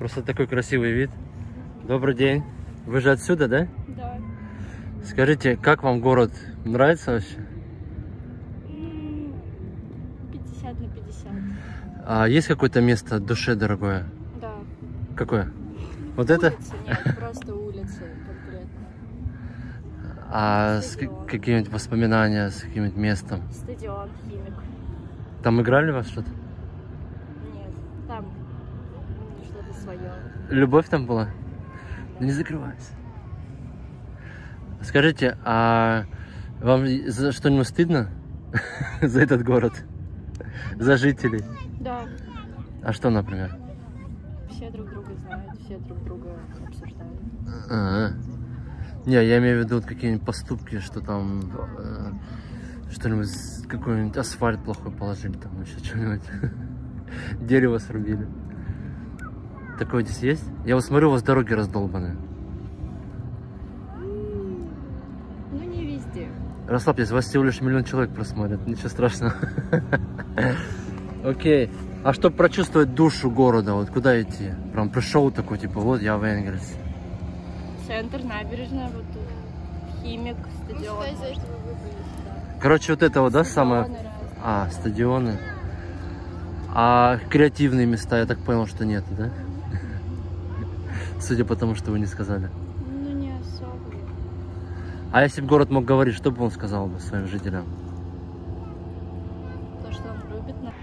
Просто такой красивый вид. Добрый день. Вы же отсюда, да? Да. Скажите, как вам город? Нравится вообще? М, 50 на 50. А есть какое-то место душе дорогое? Да. Какое? Вот это? Улицы нет, просто улицы конкретно. А с Стадион. ка- какие-нибудь воспоминания с каким-нибудь местом? Стадион, химик. Там играли вас что-то? Нет, там что-то свое. Любовь там была? Не закрывайся. Скажите, а вам за что-нибудь стыдно за этот город? За жителей? Да, А что, например? все друг друга знают, все друг друга обсуждают. А, Не, я имею в виду вот какие-нибудь поступки, что там э, что-нибудь, какой-нибудь асфальт плохой положили, там еще что-нибудь. Дерево срубили. Такое здесь есть? Я вот смотрю, у вас дороги раздолбаны. Ну, не везде. Расслабьтесь, вас всего лишь миллион человек просмотрят, ничего страшного. Окей. А чтобы прочувствовать душу города, вот куда идти? Прям пришел такой, типа, вот я в Энгельс. Центр, набережная, вот тут. Химик, стадион. Короче, вот это вот, да, самое... Стадионы разные. А, стадионы. А креативные места, я так понял, что нет, да? Судя по тому, что вы не сказали. Ну, не особо. А если бы город мог говорить, что бы он сказал бы своим жителям? То, что он любит нас.